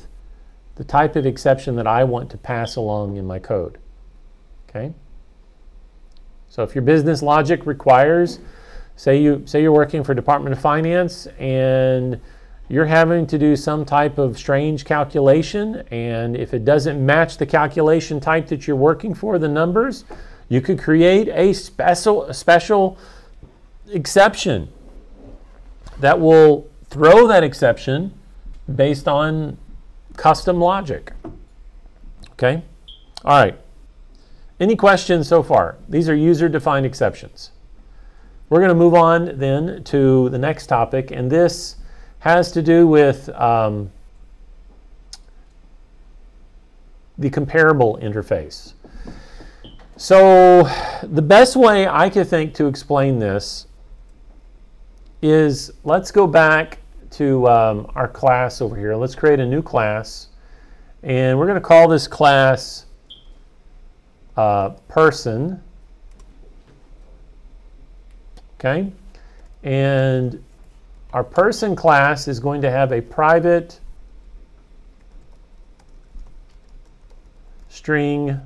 the type of exception that I want to pass along in my code. Okay? So if your business logic requires, say you say you're working for Department of Finance and you're having to do some type of strange calculation, and if it doesn't match the calculation type that you're working for, the numbers, you could create a special, a special exception that will throw that exception based on custom logic. Okay? All right. Any questions so far? These are user-defined exceptions. We're going to move on then to the next topic, and this has to do with um, the comparable interface. So the best way I could think to explain this is let's go back to um, our class over here. Let's create a new class. And we're going to call this class uh, person. Okay? And our person class is going to have a private string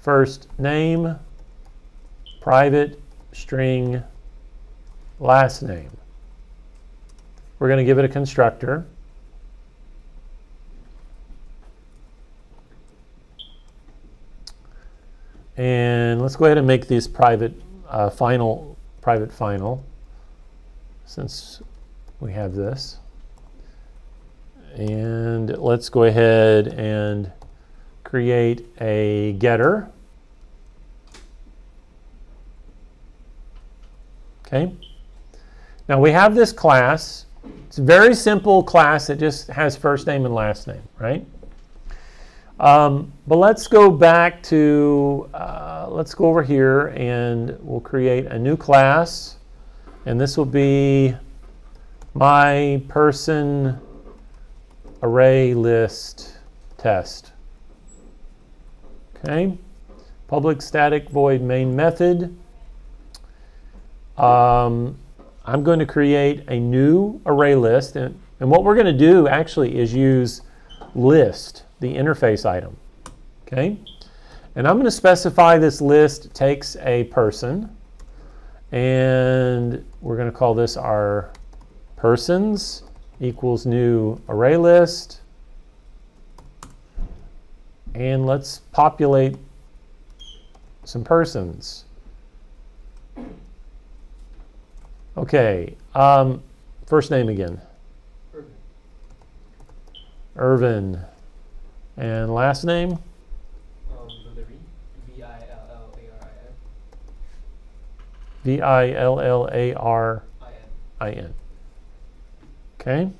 first name, private string last name. We're going to give it a constructor. And let's go ahead and make this private uh, final, private final since we have this. And let's go ahead and create a getter. Okay. Now we have this class. It's a very simple class that just has first name and last name, right? Um, but let's go back to, uh, let's go over here and we'll create a new class. And this will be my person array list test. Okay, public static void main method. Um, I'm going to create a new array list. And, and what we're going to do actually is use list, the interface item. Okay, and I'm going to specify this list takes a person. And we're going to call this our persons equals new array list. And let's populate some persons. Okay, um, first name again. Irvin. Irvin. And last name? Um. V I L L A R I N. V I L L A R I N. I N. Okay.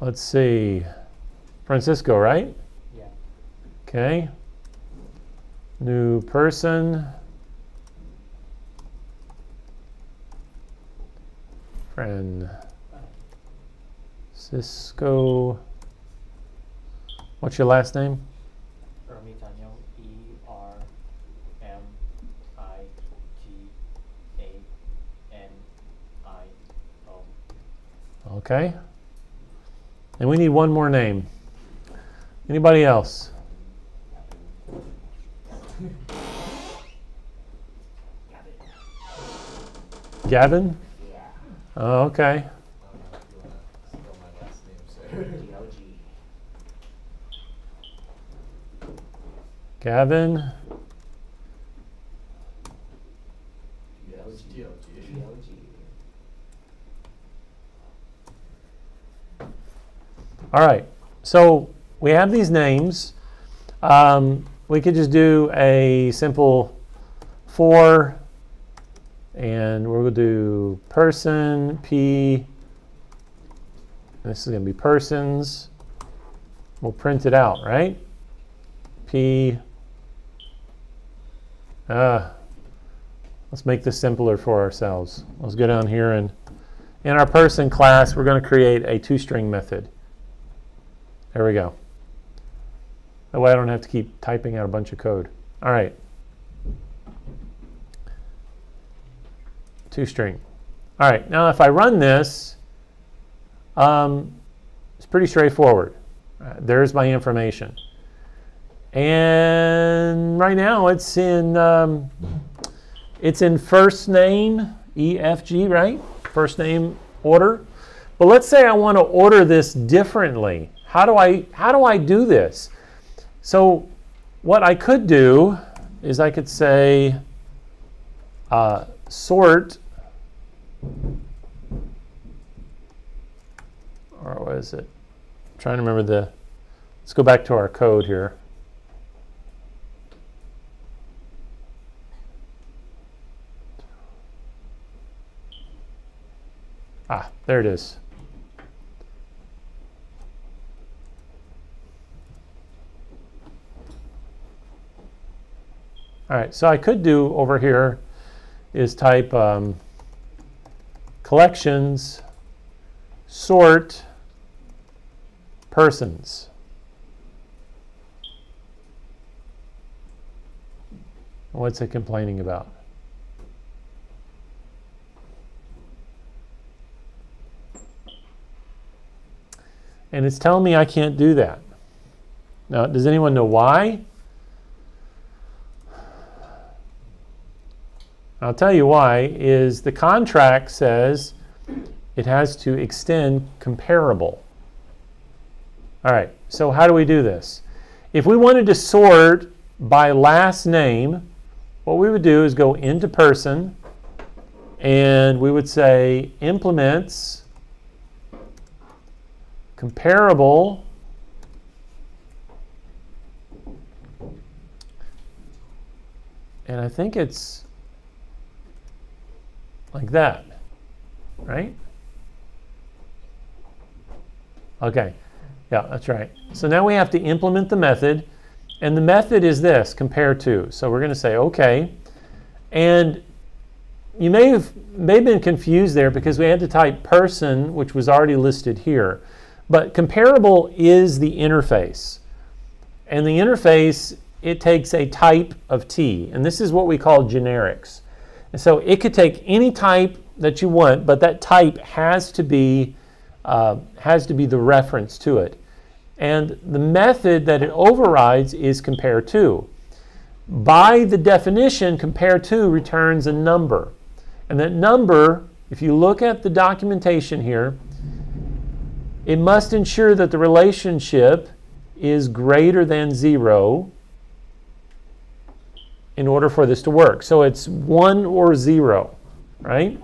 Let's see. Francisco, right? Yeah. Okay. New person. Francisco. What's your last name? Ermitanio. E R M I T A N I O. Okay. And we need one more name. Anybody else? Gavin? Oh, okay. Gavin. All right. So we have these names. Um, we could just do a simple for, and we're going to do person, P. This is going to be persons. We'll print it out, right? P. Uh, let's make this simpler for ourselves. Let's go down here and in our person class, we're going to create a toString method. There we go. That way I don't have to keep typing out a bunch of code. All right. toString. All right, now if I run this, um, it's pretty straightforward. Uh, there's my information. And right now it's in um, it's in first name E F G, right? First name order. But let's say I want to order this differently. How do I how do I do this? So what I could do is I could say uh, sort or what is it? I'm trying to remember the let's go back to our code here. Ah, there it is. All right, so I could do over here is type um, collections sort persons. What's it complaining about? And it's telling me I can't do that. Now, does anyone know why? I'll tell you why is the contract says it has to extend comparable. All right, so how do we do this? If we wanted to sort by last name, what we would do is go into person and we would say implements comparable and I think it's like that, right? Okay, yeah, that's right. So now we have to implement the method, and the method is this, compare to. So we're going to say, okay, and you may have, may have been confused there because we had to type person, which was already listed here. But comparable is the interface. And the interface, it takes a type of T, and this is what we call generics. And so it could take any type that you want, but that type has to be uh, has to be the reference to it. And the method that it overrides is compare to. By the definition, compare to returns a number. And that number, if you look at the documentation here, it must ensure that the relationship is greater than zero in order for this to work. So it's one or zero, right?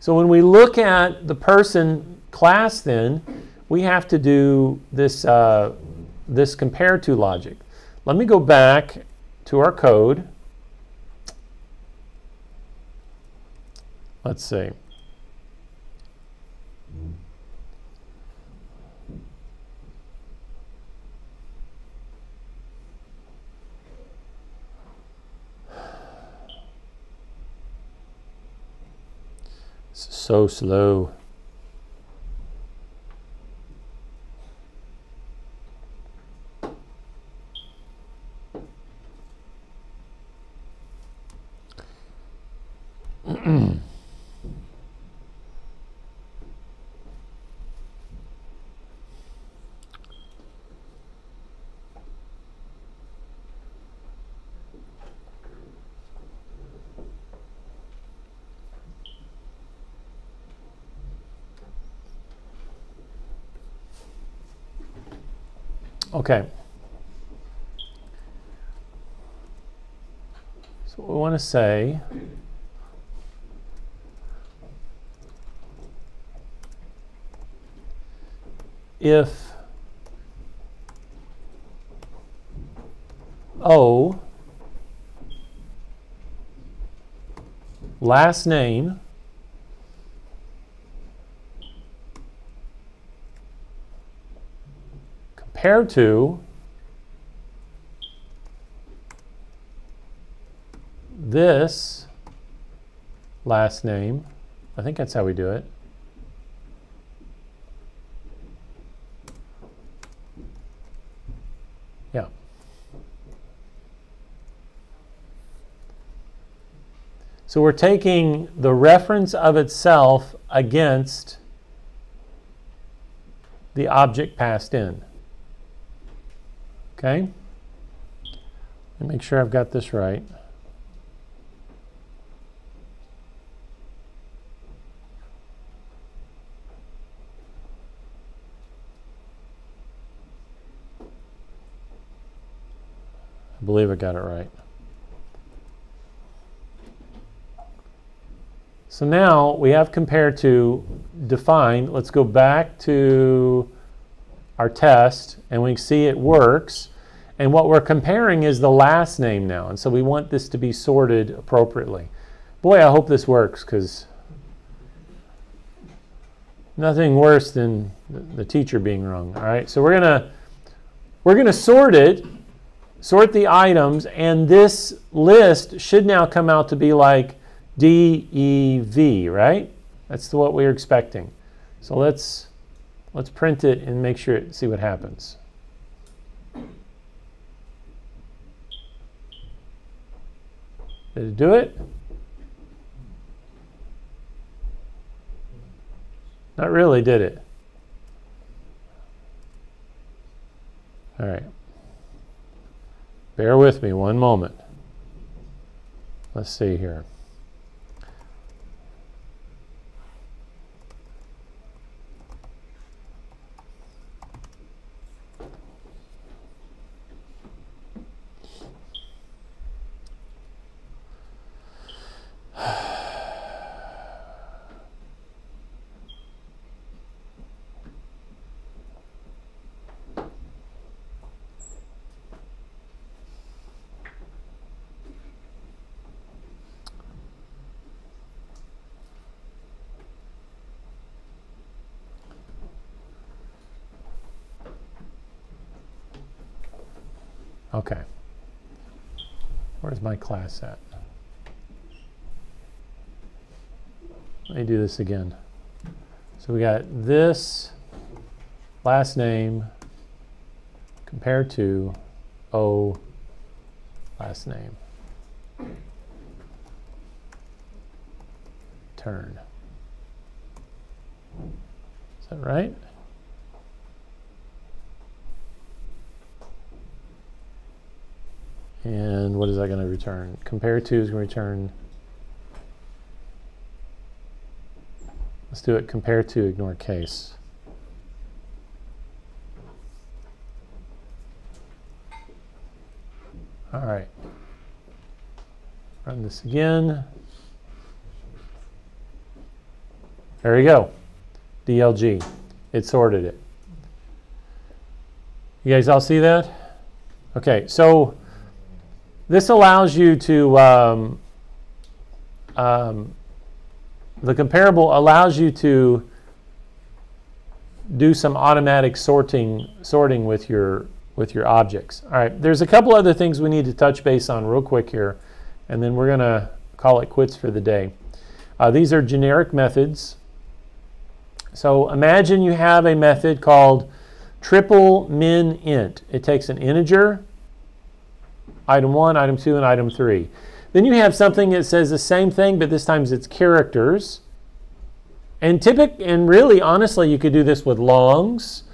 So when we look at the person class then, we have to do this, uh, this compare to logic. Let me go back to our code. Let's see. So slow. Okay. So what we want to say if O last name compared to this last name, I think that's how we do it. Yeah. So we're taking the reference of itself against the object passed in. Okay? Let me make sure I've got this right. I believe I got it right. So now we have compared to defined. Let's go back to our test and we see it works. And what we're comparing is the last name now. And so we want this to be sorted appropriately. Boy, I hope this works because nothing worse than the teacher being wrong. All right, so we're gonna we're gonna sort it, sort the items, and this list should now come out to be like D E V, right? That's what we're expecting. So let's let's print it and make sure it, see what happens. Did it do it? Not really, did it? All right. Bear with me one moment. Let's see here. Okay. Where's my class at? Let me do this again. So we got this last name compared to O last name. Turn. Is that right? And what is that going to return? Compare to is going to return. Let's do it compare to ignore case. All right. Run this again. There you go. DLG. It sorted it. You guys all see that? Okay, so this allows you to, um, um, the comparable allows you to do some automatic sorting sorting with your with your objects. All right, there's a couple other things we need to touch base on real quick here, and then we're gonna call it quits for the day. Uh, these are generic methods. So imagine you have a method called triple min int. It takes an integer item one, item two, and item three. Then you have something that says the same thing, but this time it's characters. And typic and really honestly, you could do this with longs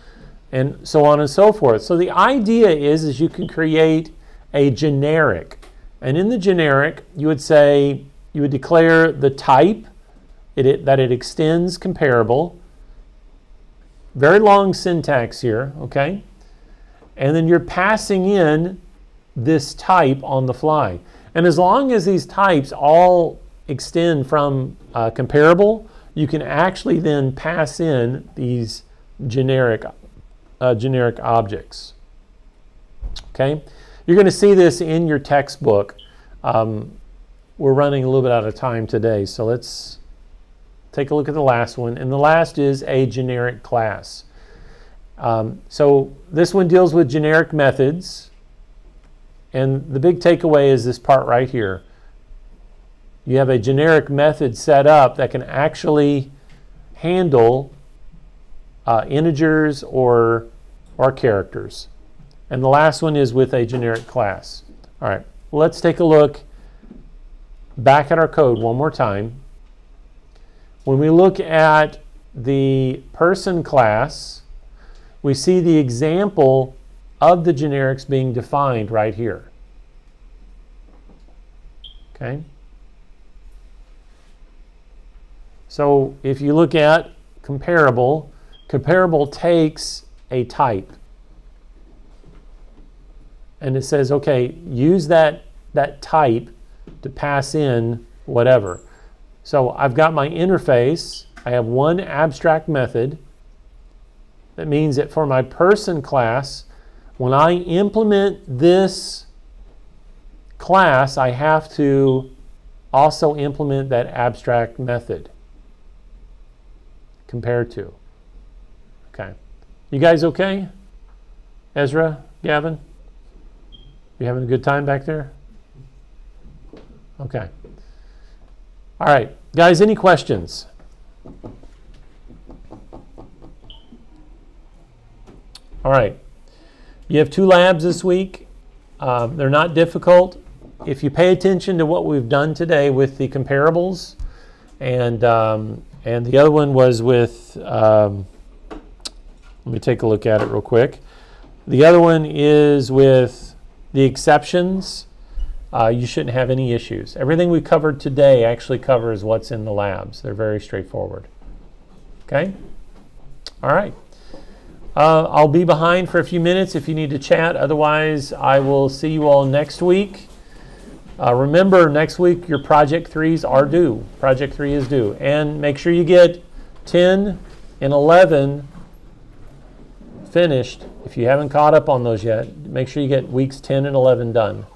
and so on and so forth. So the idea is, is you can create a generic. And in the generic, you would say, you would declare the type it, it, that it extends comparable. Very long syntax here, okay? and then you're passing in this type on the fly. And as long as these types all extend from uh, comparable, you can actually then pass in these generic, uh, generic objects. Okay, you're going to see this in your textbook. Um, we're running a little bit out of time today, so let's take a look at the last one. And the last is a generic class. Um, so this one deals with generic methods. And the big takeaway is this part right here. You have a generic method set up that can actually handle uh, integers or, or characters. And the last one is with a generic class. All right, let's take a look back at our code one more time. When we look at the person class, we see the example of the generics being defined right here. Okay? So if you look at comparable, comparable takes a type. And it says, okay, use that, that type to pass in whatever. So I've got my interface. I have one abstract method. That means that for my person class, when I implement this class, I have to also implement that abstract method compared to. Okay. You guys okay? Ezra, Gavin? You having a good time back there? Okay. All right. Guys, any questions? All right. You have two labs this week. Um, they're not difficult. If you pay attention to what we've done today with the comparables, and um, and the other one was with, um, let me take a look at it real quick. The other one is with the exceptions. Uh, you shouldn't have any issues. Everything we covered today actually covers what's in the labs. They're very straightforward. Okay? All right. Uh, I'll be behind for a few minutes if you need to chat. Otherwise, I will see you all next week. Uh, remember, next week your project threes are due. Project three is due. And make sure you get 10 and 11 finished. If you haven't caught up on those yet, make sure you get weeks 10 and 11 done.